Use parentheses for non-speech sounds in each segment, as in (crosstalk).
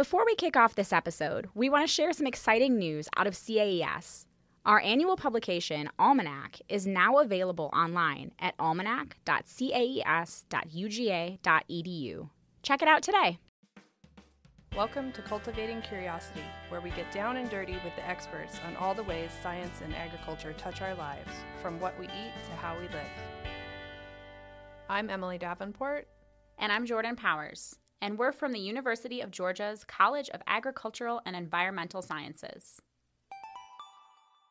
Before we kick off this episode, we want to share some exciting news out of CAES. Our annual publication, Almanac, is now available online at almanac.caes.uga.edu. Check it out today. Welcome to Cultivating Curiosity, where we get down and dirty with the experts on all the ways science and agriculture touch our lives, from what we eat to how we live. I'm Emily Davenport. And I'm Jordan Powers. And we're from the University of Georgia's College of Agricultural and Environmental Sciences.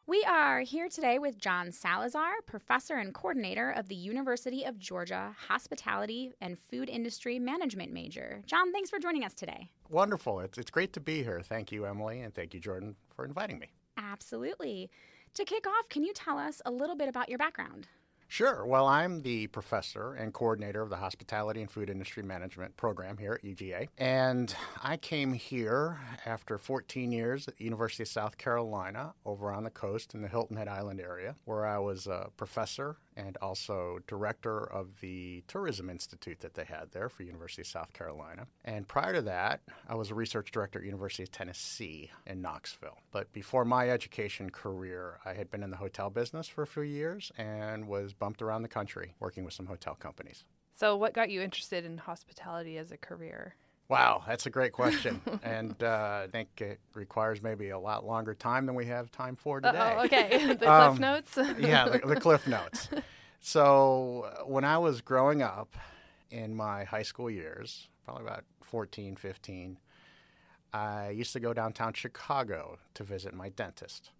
We are here today with John Salazar, professor and coordinator of the University of Georgia Hospitality and Food Industry Management major. John, thanks for joining us today. Wonderful. It's, it's great to be here. Thank you, Emily, and thank you, Jordan, for inviting me. Absolutely. To kick off, can you tell us a little bit about your background? Sure. Well, I'm the professor and coordinator of the Hospitality and Food Industry Management program here at UGA. And I came here after 14 years at the University of South Carolina over on the coast in the Hilton Head Island area, where I was a professor and also director of the Tourism Institute that they had there for University of South Carolina. And prior to that, I was a research director at University of Tennessee in Knoxville. But before my education career, I had been in the hotel business for a few years and was bumped around the country working with some hotel companies. So, what got you interested in hospitality as a career? Wow, that's a great question. (laughs) and uh, I think it requires maybe a lot longer time than we have time for today. Oh, okay. (laughs) the (laughs) um, cliff notes? yeah, the, the cliff notes. So, when I was growing up in my high school years, probably about 14, 15, I used to go downtown Chicago to visit my dentist.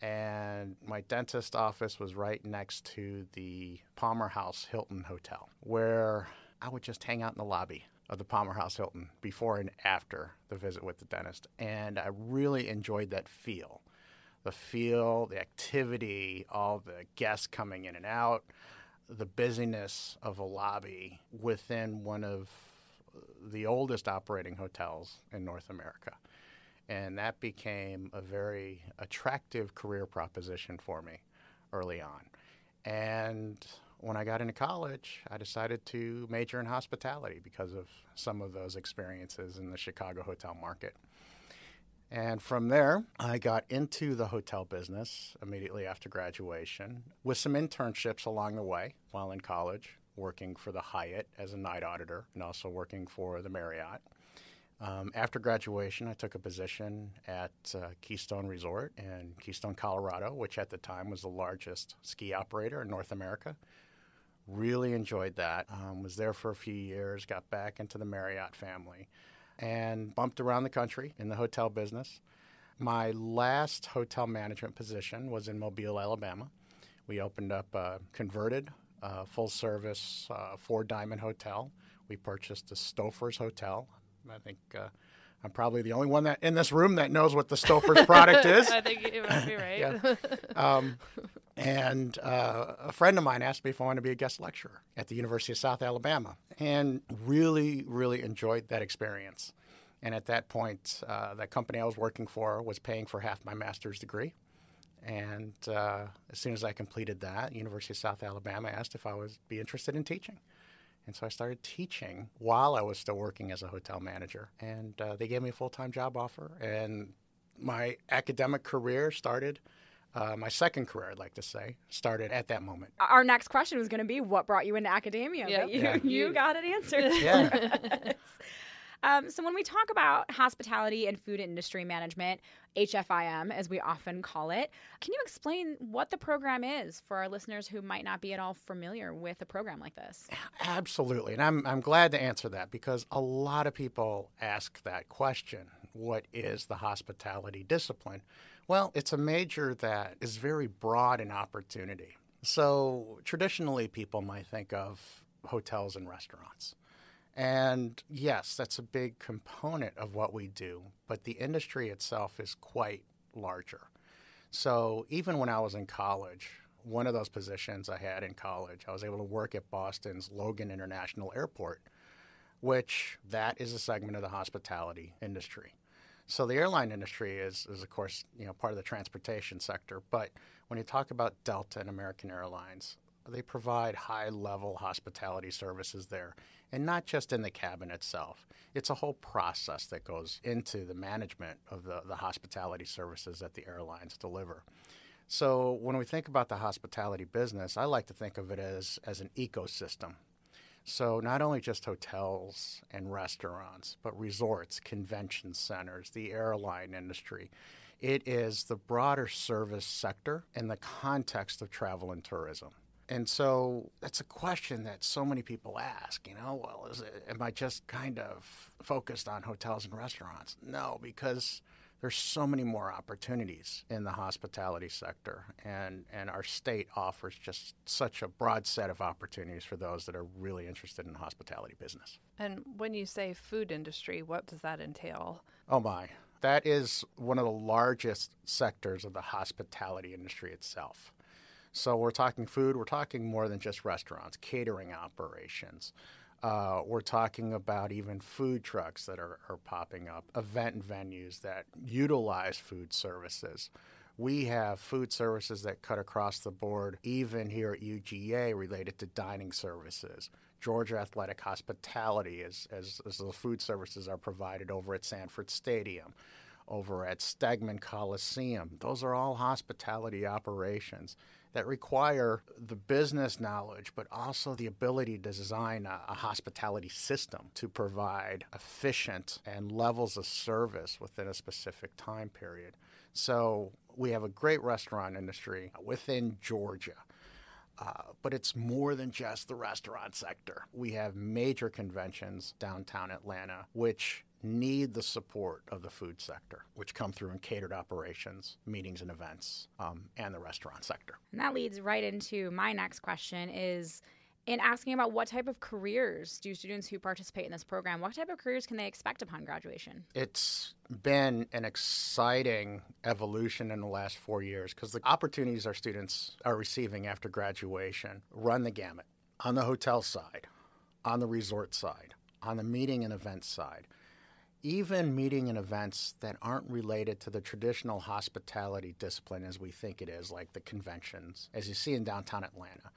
And my dentist office was right next to the Palmer House Hilton Hotel, where I would just hang out in the lobby of the Palmer House Hilton before and after the visit with the dentist. And I really enjoyed that feel the feel, the activity, all the guests coming in and out, the busyness of a lobby within one of the oldest operating hotels in North America. And that became a very attractive career proposition for me early on. And when I got into college, I decided to major in hospitality because of some of those experiences in the Chicago hotel market. And from there, I got into the hotel business immediately after graduation with some internships along the way while in college, working for the Hyatt as a night auditor and also working for the Marriott. Um, after graduation, I took a position at uh, Keystone Resort in Keystone, Colorado, which at the time was the largest ski operator in North America. Really enjoyed that. Um, was there for a few years, got back into the Marriott family, and bumped around the country in the hotel business. My last hotel management position was in Mobile, Alabama. We opened up a converted uh, full service uh, four diamond hotel. We purchased the Stouffer's Hotel. I think uh, I'm probably the only one that in this room that knows what the Stouffer's product (laughs) is. I think you might be right. yeah. (laughs) Um, and uh, a friend of mine asked me if I wanted to be a guest lecturer at the University of South Alabama, and really, really enjoyed that experience. And at that point, uh, that company I was working for was paying for half my master's degree. And uh, as soon as I completed that, University of South Alabama asked if I would be interested in teaching. And so I started teaching while I was still working as a hotel manager. And uh, they gave me a full time job offer. And my academic career started. Uh, my second career, I'd like to say, started at that moment. Our next question was going to be what brought you into academia? Yep. But you, Yeah. you got it answered. (laughs) Yeah. (laughs) Um, so, when we talk about hospitality and food industry management, HFIM as we often call it, can you explain what the program is for our listeners who might not be at all familiar with a program like this? Absolutely. And I'm, I'm glad to answer that because a lot of people ask that question What is the hospitality discipline? Well, it's a major that is very broad in opportunity. So, traditionally, people might think of hotels and restaurants. And yes, that's a big component of what we do, but the industry itself is quite larger. So even when I was in college, one of those positions I had in college, I was able to work at Boston's Logan International Airport, which that is a segment of the hospitality industry. So the airline industry is, is of course, you know, part of the transportation sector. But when you talk about Delta and American Airlines, they provide high level hospitality services there. and not just in the cabin itself. It's a whole process that goes into the management of the, the hospitality services that the airlines deliver. So when we think about the hospitality business, I like to think of it as, as an ecosystem. So not only just hotels and restaurants, but resorts, convention centers, the airline industry. It is the broader service sector in the context of travel and tourism. And so that's a question that so many people ask, you know, well, is it, am I just kind of focused on hotels and restaurants? No, because there's so many more opportunities in the hospitality sector and, and our state offers just such a broad set of opportunities for those that are really interested in the hospitality business. And when you say food industry what does that entail? Oh my. That is one of the largest sectors of the hospitality industry itself. So we're talking food we're talking more than just restaurants catering operations uh, we're talking about even food trucks that are, are popping up, event venues that utilize food services. We have food services that cut across the board, even here at UGA, related to dining services. Georgia Athletic Hospitality, as, as, the food services are provided over at Sanford Stadium, over at Stegeman Coliseum. Those are all hospitality operations that require the business knowledge, but also the ability to design a, a, hospitality system to provide efficient and levels of service within a specific time period. So we have a great restaurant industry within Georgia. Uh, but it's more than just the restaurant sector. We have major conventions downtown Atlanta, which need the support of the food sector, which come through in catered operations, meetings and events, um, and the restaurant sector. And that leads right into my next question is in asking about what type of careers do students who participate in this program, what type of careers can they expect upon graduation? It's been an exciting evolution in the last four years because the opportunities our students are receiving after graduation run the gamut on the hotel side, on the resort side, on the meeting and event side even meeting and events that aren't related to the traditional hospitality discipline as we think it is, like the conventions, as you see in downtown Atlanta.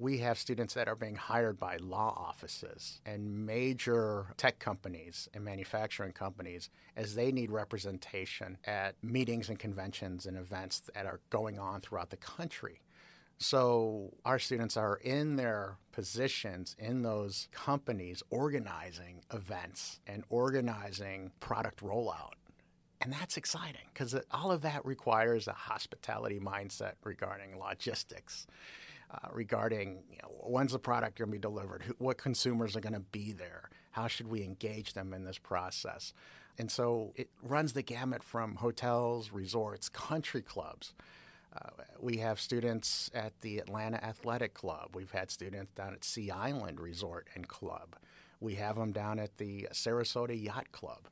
We have students that are being hired by law offices and major tech companies and manufacturing companies as they need representation at meetings and conventions and events that are going on throughout the country. So our students are in their positions in those companies organizing events and organizing product rollout. And that's exciting because all of that requires a hospitality mindset regarding logistics, uh, regarding you know, when's the product going to be delivered, Who, what consumers are going to be there, how should we engage them in this process. And so it runs the gamut from hotels, resorts, country clubs. Uh, we have students at the Atlanta Athletic Club. We've had students down at Sea Island Resort and Club. We have them down at the Sarasota Yacht Club.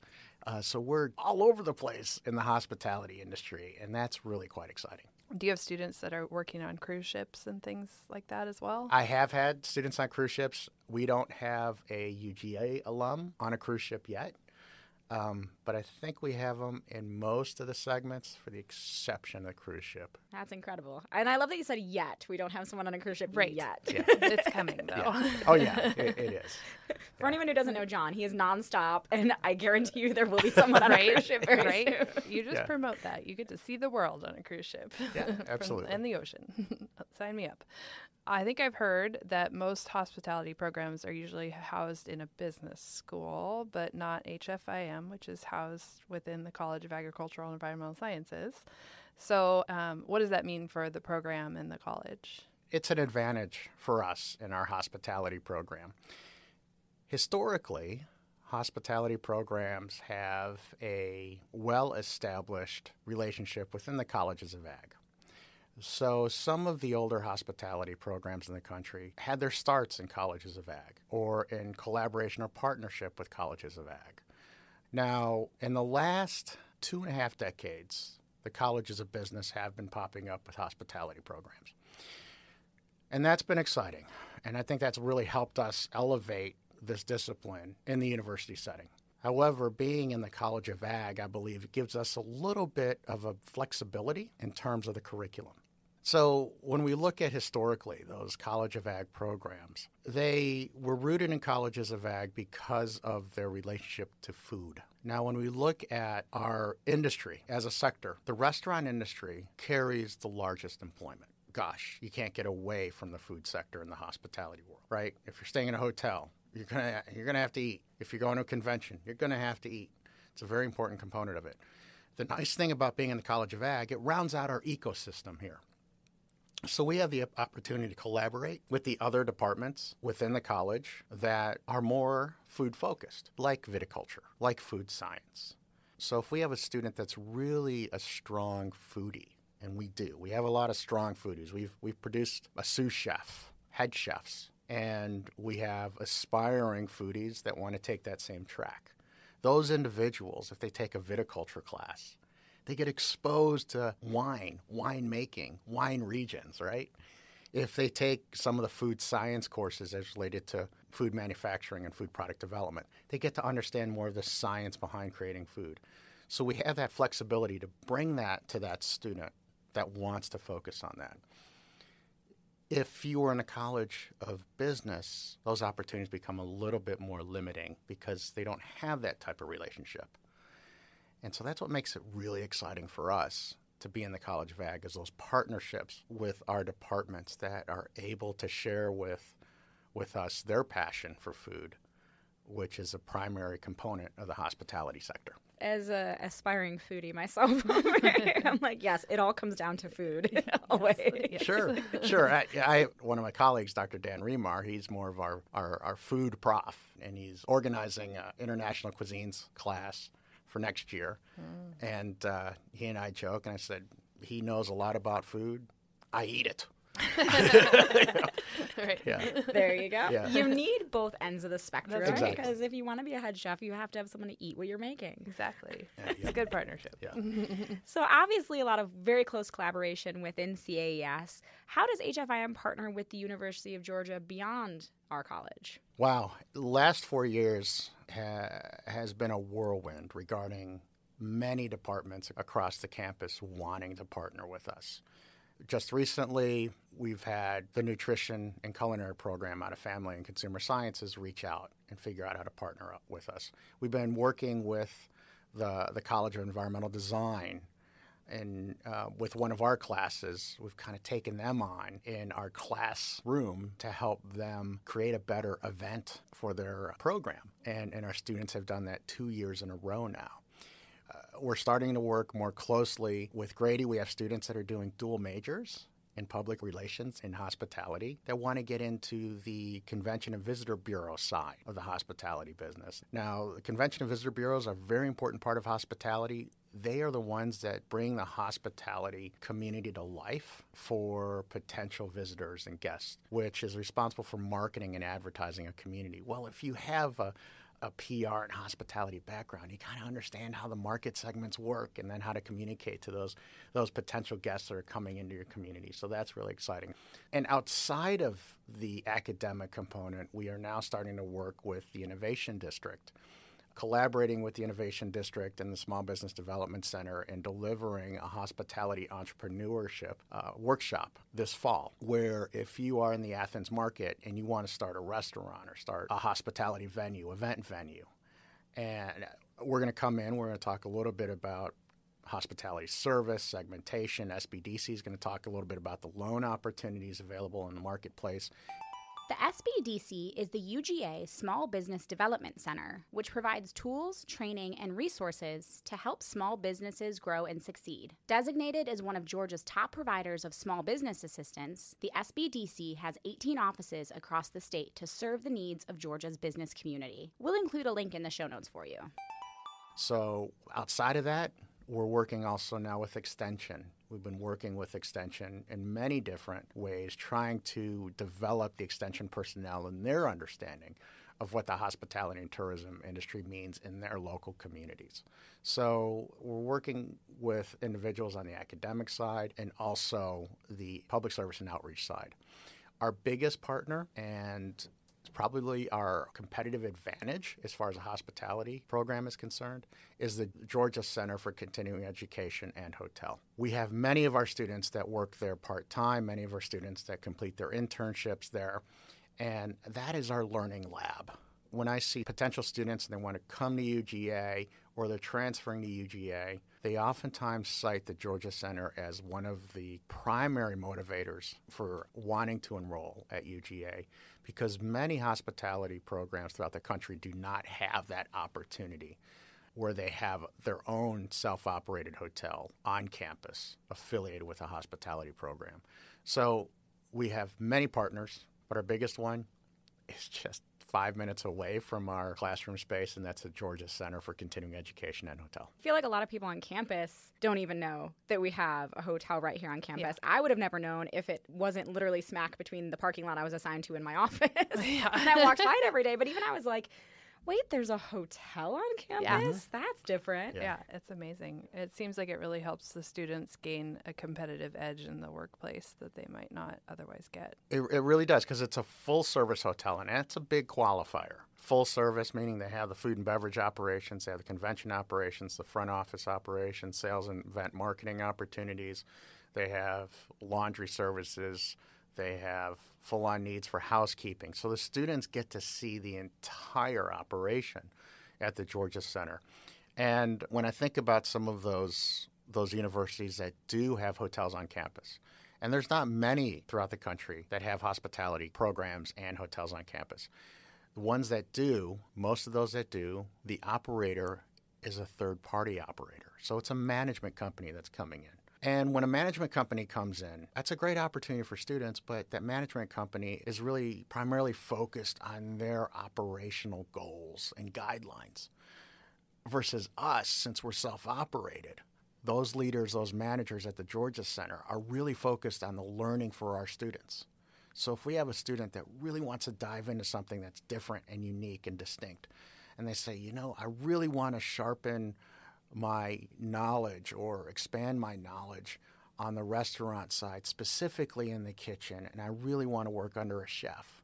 Uh, so we're all over the place in the hospitality industry, and that's really quite exciting. Do you have students that are working on cruise ships and things like that as well? I have had students on cruise ships. We don't have a UGA alum on a cruise ship yet. Um, but I think we have them in most of the segments, for the exception of the cruise ship. That's incredible, and I love that you said "yet." We don't have someone on a cruise ship right. yet. Yeah. (laughs) it's coming though. Yeah. Oh yeah, it, it is. (laughs) For yeah. anyone who doesn't know John, he is nonstop, and I guarantee you there will be someone on right? a cruise ship very right? Soon. You just promote that. You get to see the world on a cruise ship. Yeah, (laughs) absolutely. and the ocean. Sign me up. I think I've heard that most hospitality programs are usually housed in a business school, but not HFIM, which is housed within the College of Agricultural and Environmental Sciences. So, um, what does that mean for the program and the college? It's an advantage for us in our hospitality program. Historically, hospitality programs have a well established relationship within the colleges of ag. So, some of the older hospitality programs in the country had their starts in colleges of ag or in collaboration or partnership with colleges of ag. Now, in the last two and a half decades, the colleges of business have been popping up with hospitality programs. And that's been exciting. And I think that's really helped us elevate this discipline in the university setting. However, being in the College of Ag, I believe, it gives us a little bit of a flexibility in terms of the curriculum. So when we look at historically those College of Ag programs, they were rooted in colleges of ag because of their relationship to food. Now, when we look at our industry as a sector, the restaurant industry carries the largest employment. Gosh, you can't get away from the food sector in the hospitality world, right? If you're staying in a hotel, you're gonna you're gonna have to eat. If you're going to a convention, you're gonna have to eat. It's a very important component of it. The nice thing about being in the College of Ag, it rounds out our ecosystem here. So we have the opportunity to collaborate with the other departments within the college that are more food focused, like viticulture, like food science. So if we have a student that's really a strong foodie, and we do, we have a lot of strong foodies. We've we've produced a sous chef, head chefs, and we have aspiring foodies that want to take that same track. Those individuals, if they take a viticulture class, they get exposed to wine, wine making, wine regions, right? If they take some of the food science courses as related to food manufacturing and food product development, they get to understand more of the science behind creating food. So we have that flexibility to bring that to that student that wants to focus on that. If you were in a college of business, those opportunities become a little bit more limiting because they don't have that type of relationship. And so that's what makes it really exciting for us to be in the College of Ag is those partnerships with our departments that are able to share with with us their passion for food, which is a primary component of the hospitality sector. As a aspiring foodie myself, (laughs) I'm like, yes, it all comes down to food (laughs) always. Yes. Sure, sure. I, I, one of my colleagues, Dr. Dan Remar, he's more of our, our, our food prof, and he's organizing an international cuisines class for next year. Mm. And uh, he and I joke, and I said, he knows a lot about food. I eat it. (laughs) right. Yeah. There you go. Yeah. You need both ends of the spectrum That's right. because if you want to be a head chef, you have to have someone to eat what you're making. Exactly. Yeah, it's a good partnership. Yeah. (laughs) so obviously a lot of very close collaboration within CAES. How does HFIM partner with the University of Georgia beyond our college? Wow. Last 4 years ha- has been a whirlwind regarding many departments across the campus wanting to partner with us. Just recently, we've had the nutrition and culinary program out of Family and Consumer Sciences reach out and figure out how to partner up with us. We've been working with the, the College of Environmental Design and uh, with one of our classes, we've kind of taken them on in our classroom to help them create a better event for their program. And, and our students have done that two years in a row now. Uh, we're starting to work more closely with Grady. We have students that are doing dual majors in public relations and hospitality that want to get into the convention and visitor bureau side of the hospitality business. Now, the convention and visitor bureaus are a very important part of hospitality. They are the ones that bring the hospitality community to life for potential visitors and guests, which is responsible for marketing and advertising a community. Well, if you have a a PR and hospitality background, you kind of understand how the market segments work and then how to communicate to those those potential guests that are coming into your community. So that's really exciting. And outside of the academic component, we are now starting to work with the Innovation District collaborating with the Innovation District and the Small Business Development Center and delivering a hospitality entrepreneurship uh, workshop this fall. Where if you are in the Athens market and you want to start a restaurant or start a hospitality venue, event venue, and we're going to come in, we're going to talk a little bit about hospitality service, segmentation. SBDC is going to talk a little bit about the loan opportunities available in the marketplace. The SBDC is the UGA Small Business Development Center, which provides tools, training, and resources to help small businesses grow and succeed. Designated as one of Georgia's top providers of small business assistance, the SBDC has 18 offices across the state to serve the needs of Georgia's business community. We'll include a link in the show notes for you. So, outside of that, we're working also now with Extension We've been working with Extension in many different ways, trying to develop the Extension personnel and their understanding of what the hospitality and tourism industry means in their local communities. So we're working with individuals on the academic side and also the public service and outreach side. Our biggest partner and probably our competitive advantage as far as a hospitality program is concerned is the Georgia Center for Continuing Education and Hotel. We have many of our students that work there part time, many of our students that complete their internships there, and that is our learning lab. When I see potential students and they want to come to UGA or they're transferring to UGA, they oftentimes cite the Georgia Center as one of the primary motivators for wanting to enroll at UGA because many hospitality programs throughout the country do not have that opportunity where they have their own self operated hotel on campus affiliated with a hospitality program. So we have many partners, but our biggest one is just five minutes away from our classroom space, and that's the Georgia Center for Continuing Education and Hotel. I feel like a lot of people on campus don't even know that we have a hotel right here on campus. Yeah. I would have never known if it wasn't literally smack between the parking lot I was assigned to in my (laughs) office. Yeah. and I walked by it every day, but even I was like, wait, there's a hotel on campus? Yeah. That's different. Yeah. yeah. it's amazing. It seems like it really helps the students gain a competitive edge in the workplace that they might not otherwise get. It, it really does because it's a full service hotel, and that's a big qualifier. Full service, meaning they have the food and beverage operations, they have the convention operations, the front office operations, sales and event marketing opportunities, they have laundry services they have full on needs for housekeeping. So the students get to see the entire operation at the Georgia Center. And when I think about some of those those universities that do have hotels on campus, and there's not many throughout the country that have hospitality programs and hotels on campus. The ones that do, most of those that do, the operator is a third party operator. So it's a management company that's coming in. And when a management company comes in, that's a great opportunity for students, but that management company is really primarily focused on their operational goals and guidelines versus us, since we're self operated. Those leaders, those managers at the Georgia Center are really focused on the learning for our students. So if we have a student that really wants to dive into something that's different and unique and distinct, and they say, you know, I really want to sharpen my knowledge or expand my knowledge on the restaurant side, specifically in the kitchen, and I really want to work under a chef.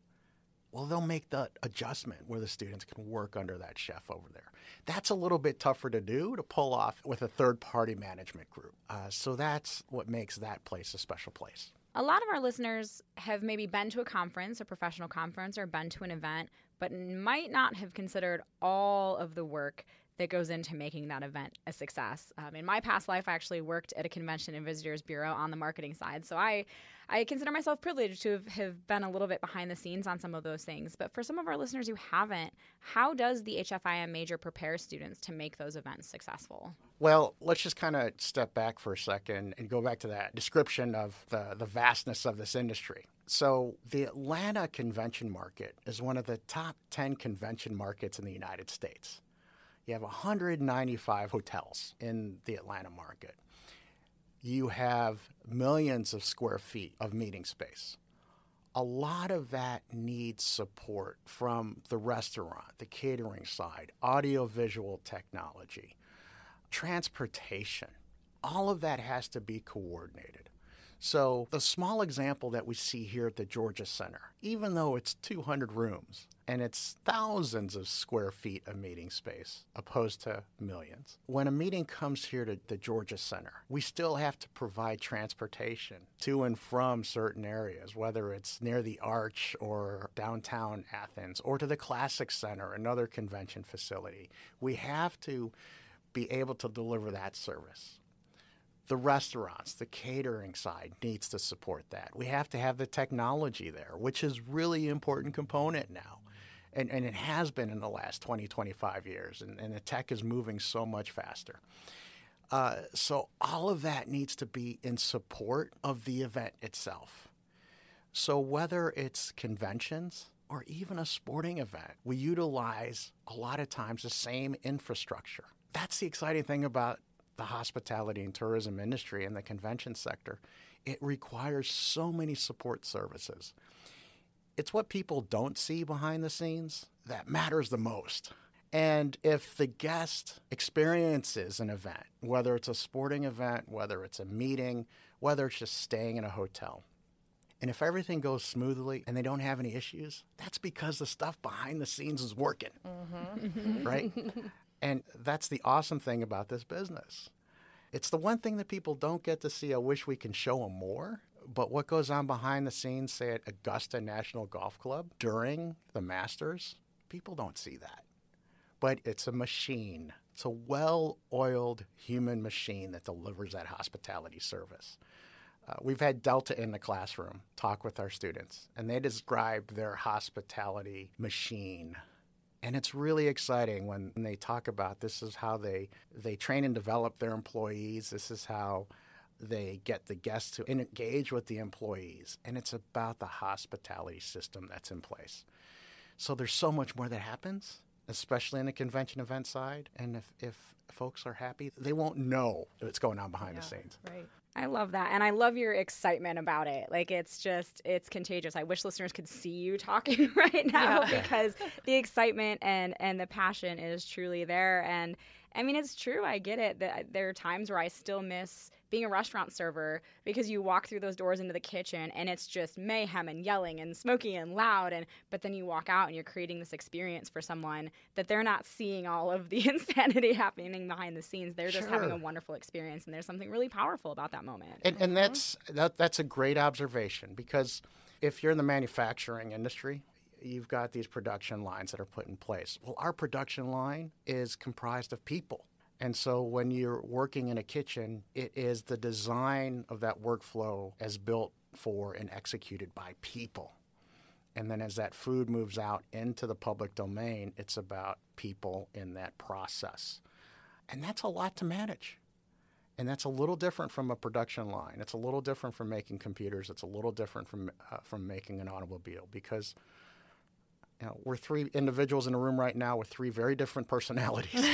Well, they'll make the adjustment where the students can work under that chef over there. That's a little bit tougher to do to pull off with a third party management group. Uh, so that's what makes that place a special place. A lot of our listeners have maybe been to a conference, a professional conference, or been to an event, but might not have considered all of the work that goes into making that event a success. Um, in my past life, I actually worked at a convention and visitors bureau on the marketing side, so I I consider myself privileged to have, have been a little bit behind the scenes on some of those things. But for some of our listeners who haven't, how does the HFIM major prepare students to make those events successful? Well, let's just kind of step back for a second and go back to that description of the, the vastness of this industry. So, the Atlanta convention market is one of the top 10 convention markets in the United States. You have 195 hotels in the Atlanta market. You have millions of square feet of meeting space. A lot of that needs support from the restaurant, the catering side, audiovisual technology, transportation. All of that has to be coordinated. So, the small example that we see here at the Georgia Center, even though it's 200 rooms and it's thousands of square feet of meeting space opposed to millions, when a meeting comes here to the Georgia Center, we still have to provide transportation to and from certain areas, whether it's near the Arch or downtown Athens or to the Classic Center, another convention facility. We have to be able to deliver that service the restaurants, the catering side needs to support that. We have to have the technology there, which is really important component now. And, and it has been in the last 20, 25 years, and, and the tech is moving so much faster. Uh, so all of that needs to be in support of the event itself. So whether it's conventions or even a sporting event, we utilize a lot of times the same infrastructure. That's the exciting thing about the hospitality and tourism industry and the convention sector, it requires so many support services. It's what people don't see behind the scenes that matters the most. And if the guest experiences an event, whether it's a sporting event, whether it's a meeting, whether it's just staying in a hotel, And if everything goes smoothly and they don't have any issues, that's because the stuff behind the scenes is working. Mm-hmm. Right? (laughs) and that's the awesome thing about this business. It's the one thing that people don't get to see. I wish we can show them more. But what goes on behind the scenes, say at Augusta National Golf Club during the Masters, people don't see that. But it's a machine. It's a well oiled human machine that delivers that hospitality service. Uh, we've had Delta in the classroom talk with our students, and they describe their hospitality machine. And it's really exciting when they talk about this is how they, they train and develop their employees. This is how they get the guests to engage with the employees. And it's about the hospitality system that's in place. So there's so much more that happens, especially in the convention event side. And if, if folks are happy, they won't know what's going on behind Yeah, the scenes. Right. I love that. And I love your excitement about it. Like, it's just, it's contagious. I wish listeners could see you talking (laughs) right now Yeah. because the excitement and, and the passion is truly there. And I mean, it's true. I get it. That uh, there are times where I still miss being a restaurant server because you walk through those doors into the kitchen and it's just mayhem and yelling and smoky and loud. And but then you walk out and you're creating this experience for someone that they're not seeing all of the (laughs) insanity happening behind the scenes. They're just having a wonderful experience, and there's something really powerful about that moment. And, and mm-hmm. that's that, that's a great observation because if you're in the manufacturing industry, you've got these production lines that are put in place. Well, our production line is comprised of people. And so when you're working in a kitchen, it is the design of that workflow as built for and executed by people. And then as that food moves out into the public domain, it's about people in that process. And that's a lot to manage. And that's a little different from a production line. It's a little different from making computers. It's a little different from uh, from making an automobile because you know, we're three individuals in a room right now with three very different personalities.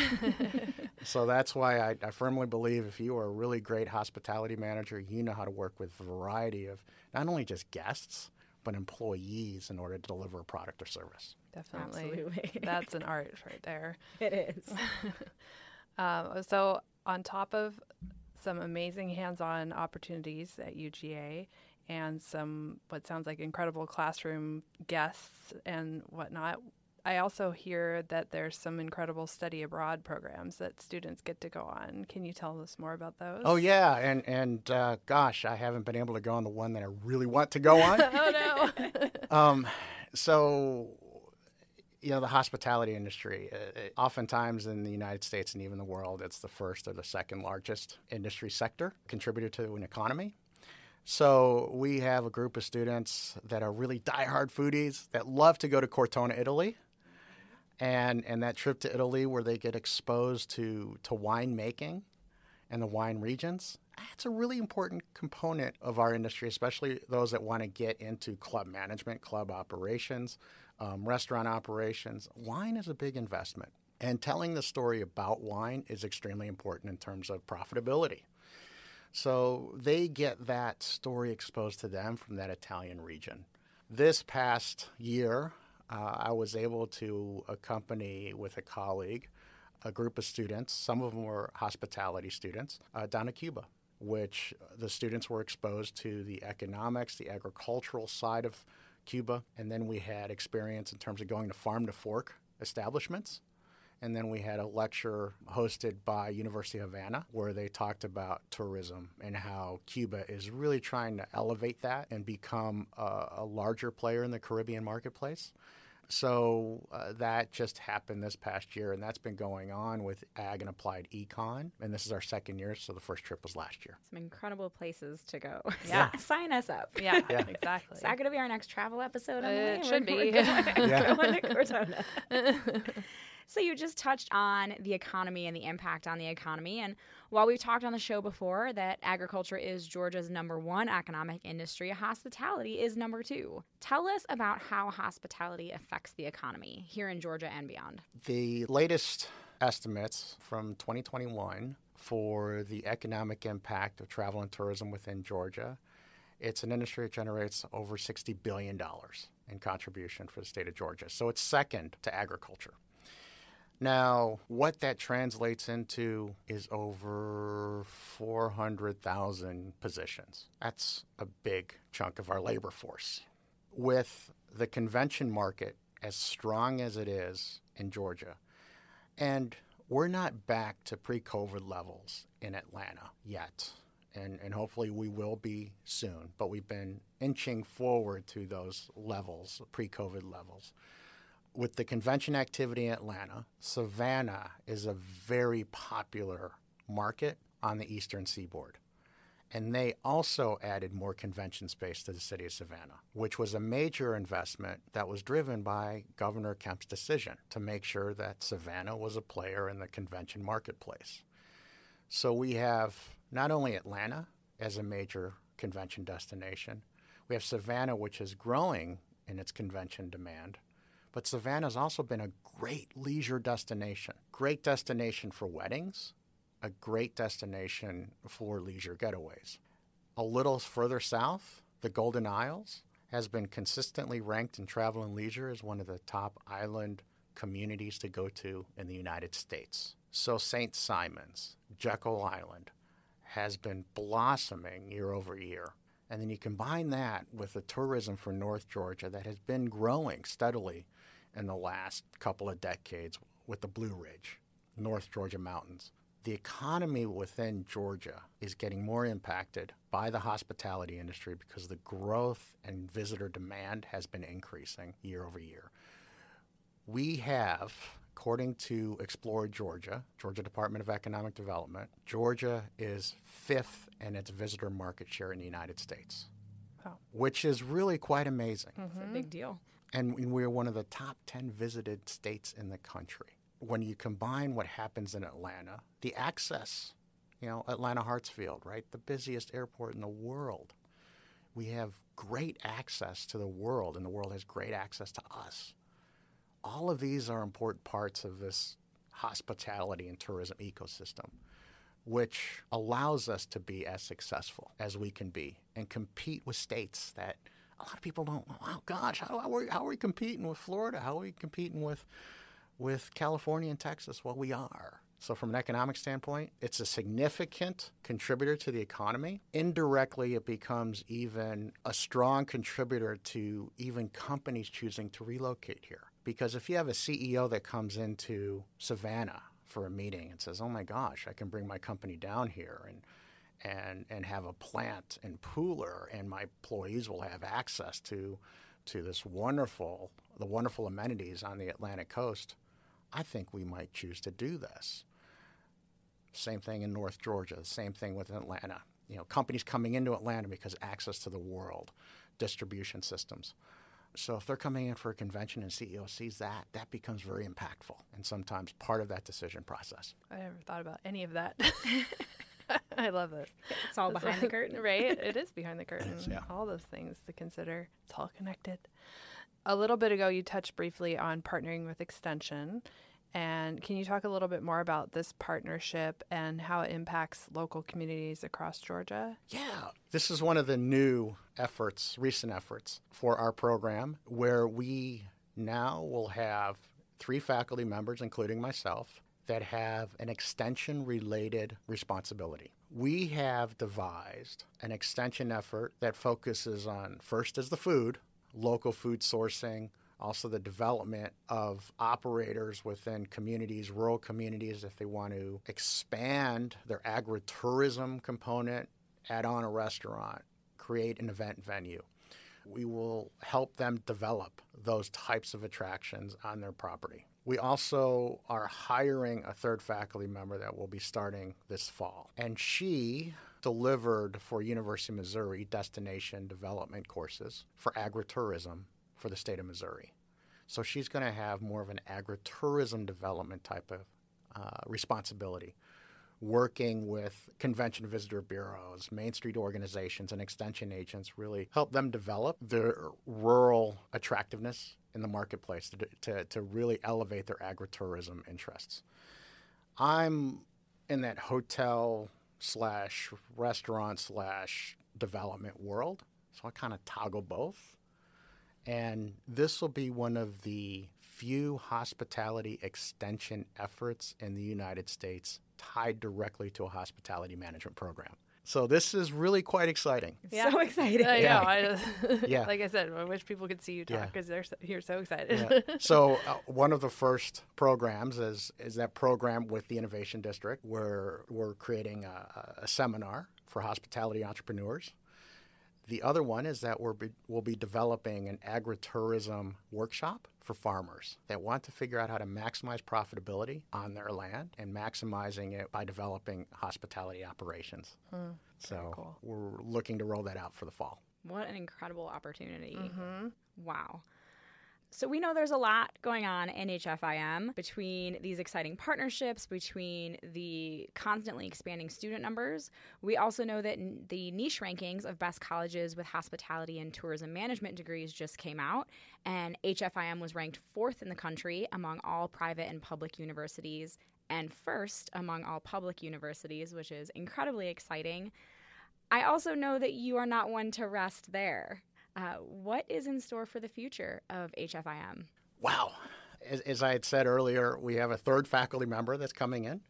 (laughs) so that's why I, I firmly believe if you are a really great hospitality manager, you know how to work with a variety of not only just guests but employees in order to deliver a product or service. Definitely. Absolutely. (laughs) That's an art right there. It is. (laughs) Um, so, on top of some amazing hands on opportunities at UGA and some what sounds like incredible classroom guests and whatnot, I also hear that there's some incredible study abroad programs that students get to go on. Can you tell us more about those? Oh yeah, and and uh, gosh, I haven't been able to go on the one that I really want to go (laughs) on. oh no. (laughs) Um, so, you know, the hospitality industry, uh, it- oftentimes in the United States and even the world, it's the first or the second largest industry sector, contributor to an economy. So, we have a group of students that are really diehard foodies that love to go to Cortona, Italy. And, and that trip to Italy where they get exposed to, to wine making and the wine regions. That's a really important component of our industry, especially those that want to get into club management, club operations, um, restaurant operations. Wine is a big investment. And telling the story about wine is extremely important in terms of profitability. So they get that story exposed to them from that Italian region. This past year, uh, I was able to accompany with a colleague a group of students, some of them were hospitality students, uh, down to Cuba, which the students were exposed to the economics, the agricultural side of Cuba, and then we had experience in terms of going to farm to fork establishments. And then we had a lecture hosted by University of Havana where they talked about tourism and how Cuba is really trying to elevate that and become a, a larger player in the Caribbean marketplace. So uh, that just happened this past year, and that's been going on with Ag and Applied Econ. And this is our second year, so the first trip was last year. Some incredible places to go. Yeah. (laughs) Sign us up. Yeah, (laughs) Yeah. exactly. Is that going to be our next travel episode? Uh, Emily? it We're- should we're be. Going, (laughs) Yeah. going to Cortona. So you just touched on the economy and the impact on the economy. And while we've talked on the show before that agriculture is Georgia's number one economic industry, hospitality is number two. Tell us about how hospitality affects the economy here in Georgia and beyond. The latest estimates from 2021 for the economic impact of travel and tourism within Georgia, it's an industry that generates over $60 billion in contribution for the state of Georgia. So it's second to agriculture. Now, what that translates into is over 400,000 positions. That's a big chunk of our labor force. With the convention market as strong as it is in Georgia, and we're not back to pre COVID levels in Atlanta yet. And, and hopefully we will be soon, but we've been inching forward to those levels, pre COVID levels with the convention activity in Atlanta, Savannah is a very popular market on the eastern seaboard. And they also added more convention space to the city of Savannah, which was a major investment that was driven by Governor Kemp's decision to make sure that Savannah was a player in the convention marketplace. So we have not only Atlanta as a major convention destination, we have Savannah, which is growing in its convention demand, but Savannah's also been a great leisure destination, great destination for weddings, a great destination for leisure getaways. A little further south, the Golden Isles has been consistently ranked in travel and leisure as one of the top island communities to go to in the United States. So St. Simons, Jekyll Island, has been blossoming year over year. And then you combine that with the tourism for North Georgia that has been growing steadily in the last couple of decades with the Blue Ridge, North Georgia mountains. The economy within Georgia is getting more impacted by the hospitality industry because the growth and visitor demand has been increasing year over year. We have, according to Explore Georgia, Georgia Department of Economic Development, Georgia is fifth in its visitor market share in the United States, wow. which is really quite amazing. Mm-hmm. It's a big deal and we're one of the top 10 visited states in the country. When you combine what happens in Atlanta, the access, you know, Atlanta Hartsfield, right, the busiest airport in the world. We have great access to the world, and the world has great access to us. All of these are important parts of this hospitality and tourism ecosystem, which allows us to be as successful as we can be and compete with states that – a lot of people don't. Oh gosh, how, how, are, we, how are we competing with Florida? How are we competing with with California and Texas? Well, we are. So, from an economic standpoint, it's a significant contributor to the economy. Indirectly, it becomes even a strong contributor to even companies choosing to relocate here. Because if you have a CEO that comes into Savannah for a meeting and says, Oh my gosh, I can bring my company down here and and and have a plant and Pooler, and my employees will have access to to this wonderful the wonderful amenities on the Atlantic coast. I think we might choose to do this. Same thing in North Georgia. Same thing with Atlanta. You know, companies coming into Atlanta because access to the world, distribution systems. So if they're coming in for a convention and CEO sees that, that becomes very impactful and sometimes part of that decision process. I never thought about any of that. (laughs) (laughs) I love it. It's all behind the curtain. Right? (laughs) It is behind the curtain. yeah. All those things to consider. It's all connected. A little bit ago, you touched briefly on partnering with Extension. And can you talk a little bit more about this partnership and how it impacts local communities across Georgia? Yeah. This is one of the new efforts, recent efforts for our program, where we now will have three faculty members, including myself, that have an extension related responsibility. We have devised an extension effort that focuses on first is the food, local food sourcing, also the development of operators within communities, rural communities, if they want to expand their agritourism component, add on a restaurant, create an event venue. We will help them develop those types of attractions on their property. We also are hiring a third faculty member that will be starting this fall. And she delivered for University of Missouri destination development courses for agritourism for the state of Missouri. So she's going to have more of an agritourism development type of uh, responsibility, working with convention visitor bureaus, Main Street organizations, and extension agents, really help them develop their rural attractiveness in the marketplace to, to, to really elevate their agritourism interests. I'm in that hotel slash restaurant slash development world, so I kind of toggle both. And this will be one of the few hospitality extension efforts in the United States tied directly to a hospitality management program. So this is really quite exciting. Yeah. So (laughs) exciting. I Yeah. know. I (laughs) just, (laughs) Yeah. like I said, I wish people could see you talk Yeah. because they're so, you're so excited. Yeah. So uh, one of the first programs is is that program with the Innovation District, where we're creating a, a seminar for hospitality entrepreneurs. The other one is that we're be, we'll be developing an agritourism workshop for farmers that want to figure out how to maximize profitability on their land and maximizing it by developing hospitality operations. so cool. we're looking to roll that out for the fall. What an incredible opportunity. Mm-hmm. Wow. So we know there's a lot going on in HFIM between these exciting partnerships, between the constantly expanding student numbers. We also know that the niche rankings of best colleges with hospitality and tourism management degrees just came out, and HFIM was ranked fourth in the country among all private and public universities, and first among all public universities, which is incredibly exciting. I also know that you are not one to rest there. Uh, what is in store for the future of HFIM? Wow. As, as I had said earlier, we have a third faculty member that's coming in,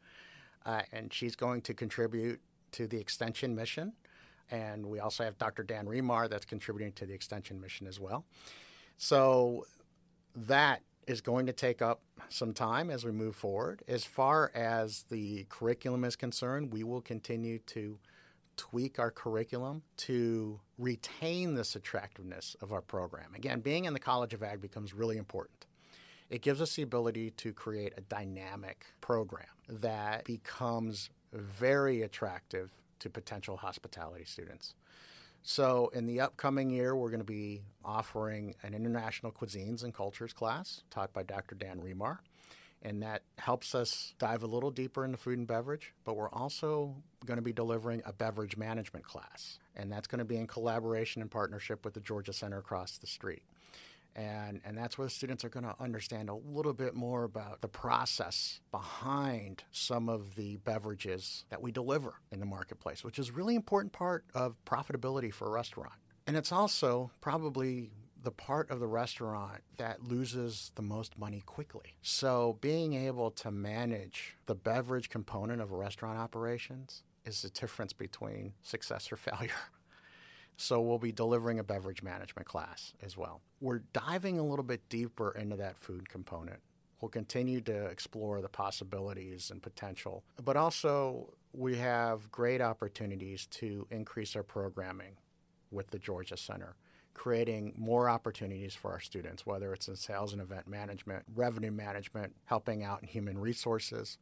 uh, and she's going to contribute to the extension mission. And we also have Dr. Dan Remar that's contributing to the extension mission as well. So that is going to take up some time as we move forward. As far as the curriculum is concerned, we will continue to tweak our curriculum to retain this attractiveness of our program. Again, being in the College of Ag becomes really important. It gives us the ability to create a dynamic program that becomes very attractive to potential hospitality students. So, in the upcoming year, we're going to be offering an international cuisines and cultures class taught by Dr. Dan Remar. And that helps us dive a little deeper into food and beverage, but we're also going to be delivering a beverage management class. And that's going to be in collaboration and partnership with the Georgia Center across the street. And, and that's where students are going to understand a little bit more about the process behind some of the beverages that we deliver in the marketplace, which is a really important part of profitability for a restaurant. And it's also probably the part of the restaurant that loses the most money quickly. So being able to manage the beverage component of restaurant operations is the difference between success or failure. (laughs) So we'll be delivering a beverage management class as well. We're diving a little bit deeper into that food component. We'll continue to explore the possibilities and potential, but also we have great opportunities to increase our programming with the Georgia Center, creating more opportunities for our students, whether it's in sales and event management, revenue management, helping out in human resources,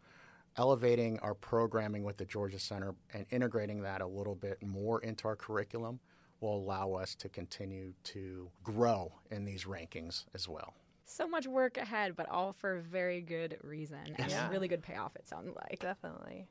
elevating our programming with the Georgia Center and integrating that a little bit more into our curriculum will allow us to continue to grow in these rankings as well. So much work ahead, but all for a very good reason and Yeah. really good payoff, it sounds like. Definitely.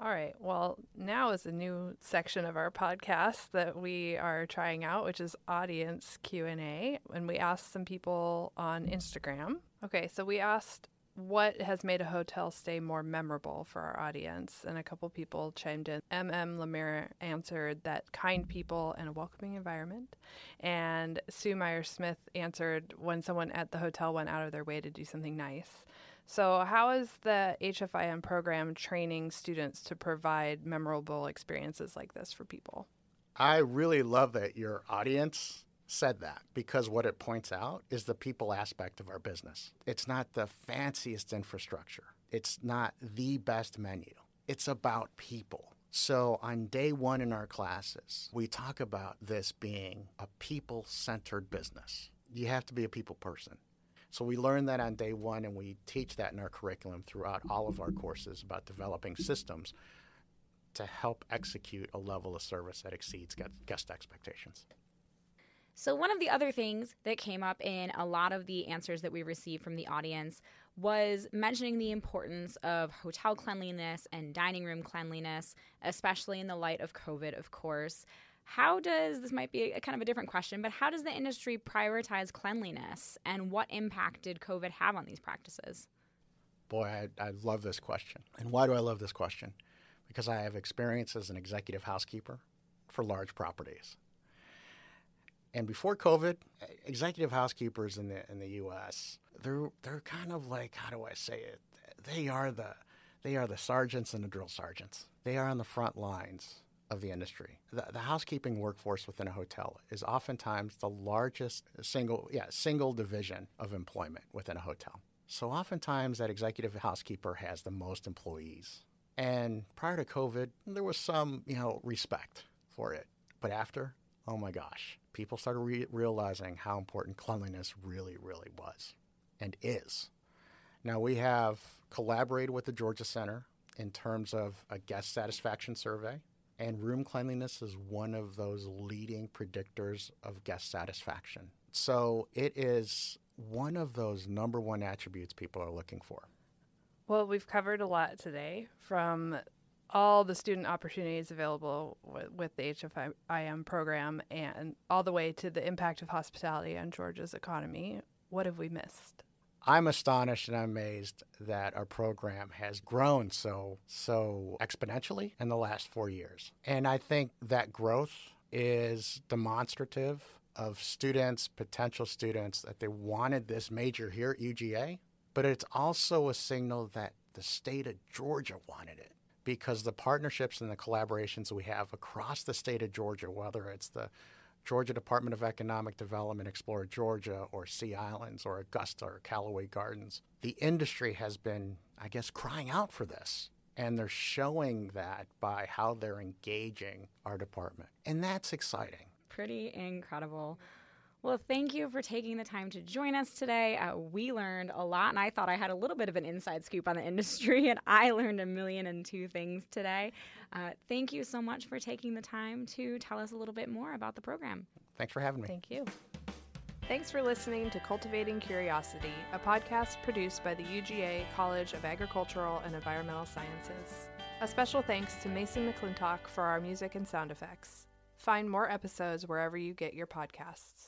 All right. Well, now is a new section of our podcast that we are trying out, which is audience Q&A, and we asked some people on Instagram. Okay, so we asked what has made a hotel stay more memorable for our audience, and a couple people chimed in. MM Lemire answered that kind people and a welcoming environment, and Sue Meyer Smith answered when someone at the hotel went out of their way to do something nice. So, how is the HFIM program training students to provide memorable experiences like this for people? I really love that your audience said that because what it points out is the people aspect of our business. It's not the fanciest infrastructure, it's not the best menu. It's about people. So, on day one in our classes, we talk about this being a people centered business. You have to be a people person. So, we learn that on day one, and we teach that in our curriculum throughout all of our courses about developing systems to help execute a level of service that exceeds guest expectations. So, one of the other things that came up in a lot of the answers that we received from the audience was mentioning the importance of hotel cleanliness and dining room cleanliness, especially in the light of COVID, of course. How does this might be a kind of a different question, but how does the industry prioritize cleanliness and what impact did COVID have on these practices? Boy, I, I love this question. And why do I love this question? Because I have experience as an executive housekeeper for large properties. And before COVID, executive housekeepers in the in the U.S. they're they're kind of like how do I say it? They are the they are the sergeants and the drill sergeants. They are on the front lines of the industry. The, the, housekeeping workforce within a hotel is oftentimes the largest single, yeah, single division of employment within a hotel. So oftentimes that executive housekeeper has the most employees. And prior to COVID, there was some, you know, respect for it. But after, oh my gosh, people started re- realizing how important cleanliness really, really was and is. Now we have collaborated with the Georgia Center in terms of a guest satisfaction survey and room cleanliness is one of those leading predictors of guest satisfaction. So it is one of those number one attributes people are looking for. Well, we've covered a lot today from all the student opportunities available with, with the HFIM program and all the way to the impact of hospitality on Georgia's economy. What have we missed? I'm astonished and amazed that our program has grown so so exponentially in the last 4 years. And I think that growth is demonstrative of students, potential students that they wanted this major here at UGA, but it's also a signal that the state of Georgia wanted it because the partnerships and the collaborations we have across the state of Georgia, whether it's the Georgia Department of Economic Development, Explore Georgia, or Sea Islands, or Augusta, or Callaway Gardens. The industry has been, I guess, crying out for this. And they're showing that by how they're engaging our department. And that's exciting. Pretty incredible. Well, thank you for taking the time to join us today. Uh, we learned a lot, and I thought I had a little bit of an inside scoop on the (laughs) industry, and I learned a million and two things today. Uh, thank you so much for taking the time to tell us a little bit more about the program. Thanks for having me. Thank you. Thanks for listening to Cultivating Curiosity, a podcast produced by the UGA College of Agricultural and Environmental Sciences. A special thanks to Mason McClintock for our music and sound effects. Find more episodes wherever you get your podcasts.